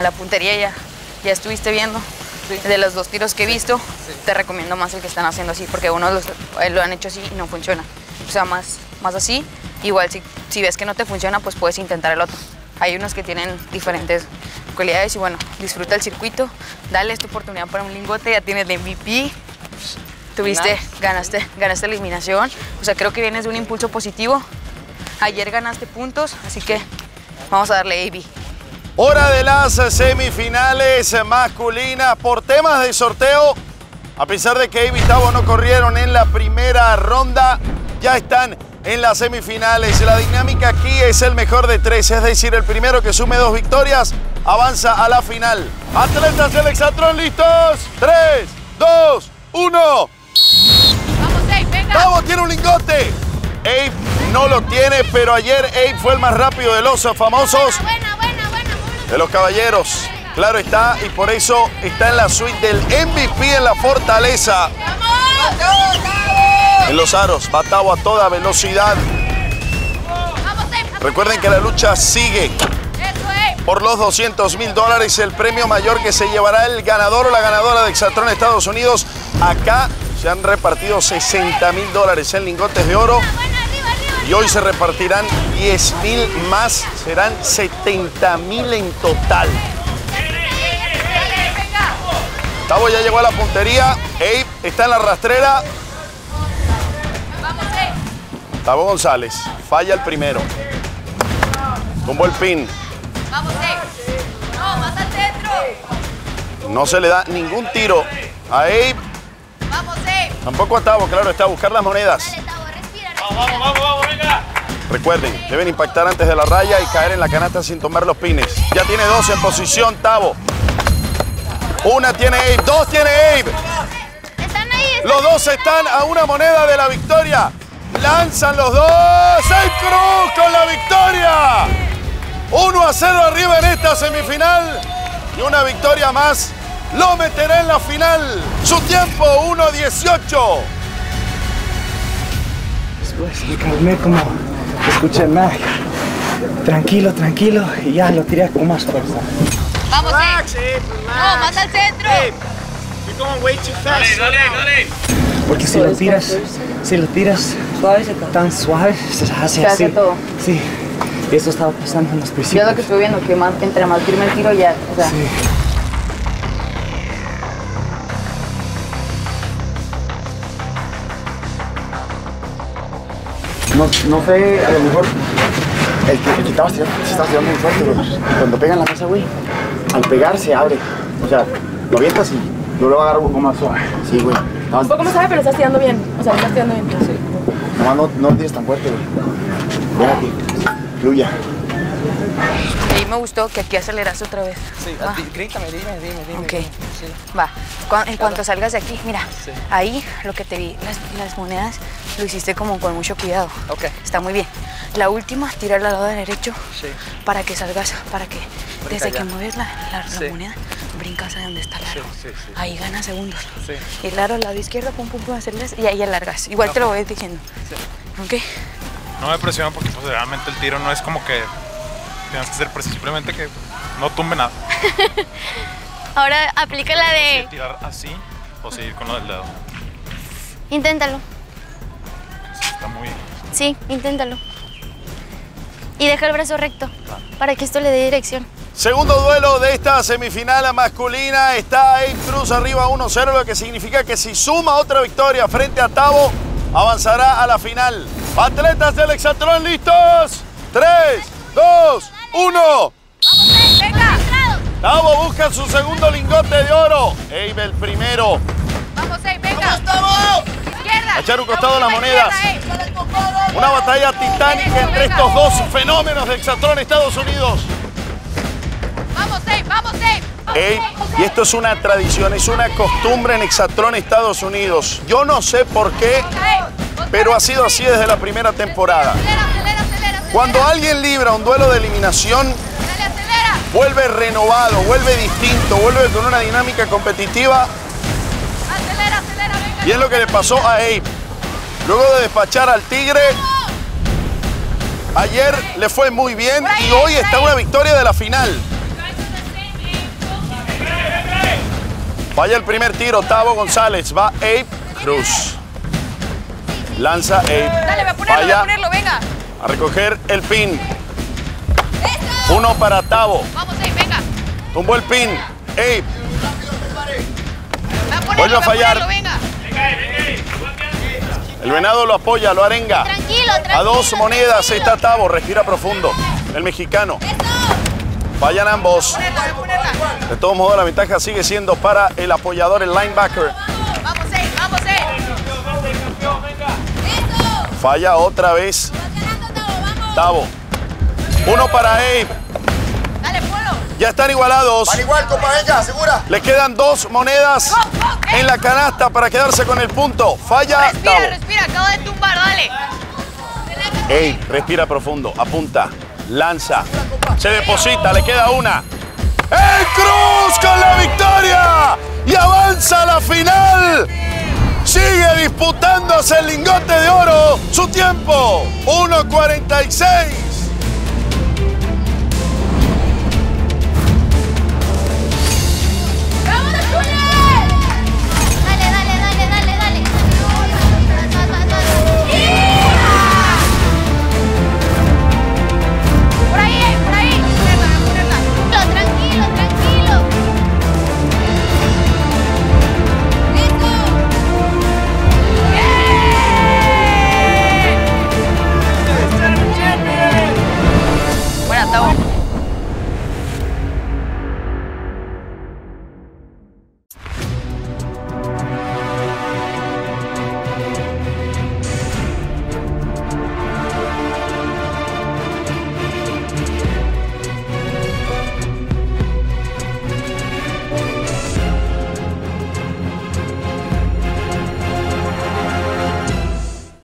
La puntería ya, ya estuviste viendo. De los dos tiros que he visto, te recomiendo más el que están haciendo así, porque unos los- eh, lo han hecho así y no funciona. O sea, más, más así. Igual si, si ves que no te funciona, pues puedes intentar el otro. Hay unos que tienen diferentes cualidades y bueno, disfruta el circuito, dale esta oportunidad para un lingote, ya tienes el MVP, tuviste, ganaste, ganaste la eliminación, o sea, creo que vienes de un impulso positivo. Ayer ganaste puntos, así que vamos a darle AB. Hora de las semifinales masculinas por temas de sorteo. A pesar de que Abe y Tavo no corrieron en la primera ronda, ya están en las semifinales. La dinámica aquí es el mejor de tres, es decir, el primero que sume dos victorias avanza a la final. Atletas del Exatron, listos. Tres, dos, uno. Vamos, Abe, venga. Tavo tiene un lingote. Abe no lo tiene, pero ayer Abe fue el más rápido de los famosos Buena, buena, buena. De los caballeros. Claro está, y por eso está en la suite del MVP en la fortaleza. En los aros, Batavo a toda velocidad. Recuerden que la lucha sigue por los 200 mil dólares, el premio mayor que se llevará el ganador o la ganadora de Exatron Estados Unidos. Acá se han repartido 60 mil dólares en lingotes de oro. Y hoy se repartirán 10 mil más, serán 70 mil en total. Tavo ya llegó a la puntería. Abe está en la rastrera. Tavo González falla el primero. Tumbó el pin. Vamos. No, más al centro. No se le da ningún tiro a Abe. Vamos, Abe. Tampoco a Tavo, claro está, a buscar las monedas. Vamos, vamos, vamos, venga. Recuerden, deben impactar antes de la raya y caer en la canasta sin tomar los pines. Ya tiene dos en posición Tavo. Una tiene Abe, dos tiene Abe. Están ahí. están Los dos están a una moneda de la victoria. Lanzan los dos. ¡El Cruz con la victoria! 1 a 0 arriba en esta semifinal. Y una victoria más lo meterá en la final. Su tiempo 1.18. Después me calmé como escuché nada. Tranquilo, tranquilo y ya lo tiré con más fuerza. Vamos, Abe. Relax, No, relax. más al centro. Abe, you're going way too fast. Dale, dale, dale. Porque si lo tiras, si lo tiras tan suave, se hace Se hace así. todo. Sí. Y eso estaba pasando en los Yo principios. lo que estoy viendo, que más, entre más firme el tiro ya, o sea, Sí. No, no fue a lo mejor el que, el que tirando, se estaba tirando muy fuerte, bro. Cuando pega en la mesa, güey, al pegar se abre. O sea, lo avientas y luego lo agarra un poco más suave. Sí, güey. Un poco más sabe, pero estás tirando bien. O sea, estás tirando bien. Sí. Nomás no, no lo tires tan fuerte, güey. Déjate, fluya. Ahí me gustó que aquí aceleraste otra vez. Sí, Va. di- grítame, dime, dime, dime. Ok. dime. Sí. Va, en cuanto salgas de aquí, mira, Sí. ahí lo que te vi, las, las monedas, lo hiciste como con mucho cuidado. Ok. Está muy bien. La última, tira al lado derecho Sí. para que salgas, para que desde allá. que mueves la, la- la Sí. moneda, brincas a donde está el aro. sí, sí. Ahí ganas segundos. Sí. Y el aro al lado izquierdo, pum, pum, pum, aceleras y ahí alargas. Igual te lo voy diciendo. Ok. No me presiona porque pues realmente el tiro no es como que tienes que ser preciso, simplemente que no tumbe nada. Ahora aplica la de. Tirar así o seguir con lo del dedo. Inténtalo. Está muy... Sí, inténtalo. Y deja el brazo recto para que esto le dé dirección. Segundo duelo de esta semifinal masculina. Está Abe Cruz arriba 1-0, lo que significa que si suma otra victoria frente a Tavo, avanzará a la final. Atletas del Exatlón, ¿listos? 3, 2, 1. ¡Venga! Tavo busca su segundo lingote de oro. Abe el primero. ¡Vamos, Abe! ¡Venga! ¡Izquierda! A echar un costado La las monedas. Una batalla titánica entre estos dos fenómenos de Exatlón Estados Unidos. ¡Vamos, Abe! ¡Vamos, Abe! Ey, y esto es una tradición, es una costumbre en Exatlón Estados Unidos. Yo no sé por qué, pero ha sido así desde la primera temporada. Cuando alguien libra un duelo de eliminación, vuelve renovado, vuelve distinto, vuelve con una dinámica competitiva Acelera, acelera, venga. y es lo que le pasó a Abe. Luego de despachar al Tigre, ayer le fue muy bien y hoy está una victoria de la final. Falla el primer tiro, Tavo González. Va Abe Cruz. Lanza Abe. Dale, ve a ponerlo, ve a ponerlo, venga. A recoger el pin. Uno para Tavo. Vamos ahí, venga. Tumbó el pin. Abe. A ponerlo, Vuelve a fallar. ponerlo, venga. El venado lo apoya, lo arenga. Tranquilo, tranquilo. A dos monedas está Tavo. Respira profundo. El mexicano. Fallan ambos. A. De todos modos, la ventaja sigue siendo para el apoyador, el linebacker. Vamos ahí, vamos ahí. Falla otra vez Tavo. Uno para Abe. Dale, ponlo. Ya están igualados. Van igual, compa, venga, segura. Le quedan dos monedas en la canasta para quedarse con el punto. Falla Respira, Tavo. respira, acabo de tumbar, dale. Abe, respira profundo. Apunta. Lanza. Se deposita. Le queda una. ¡El Cruz disputándose el lingote de oro. Su tiempo, 1.46.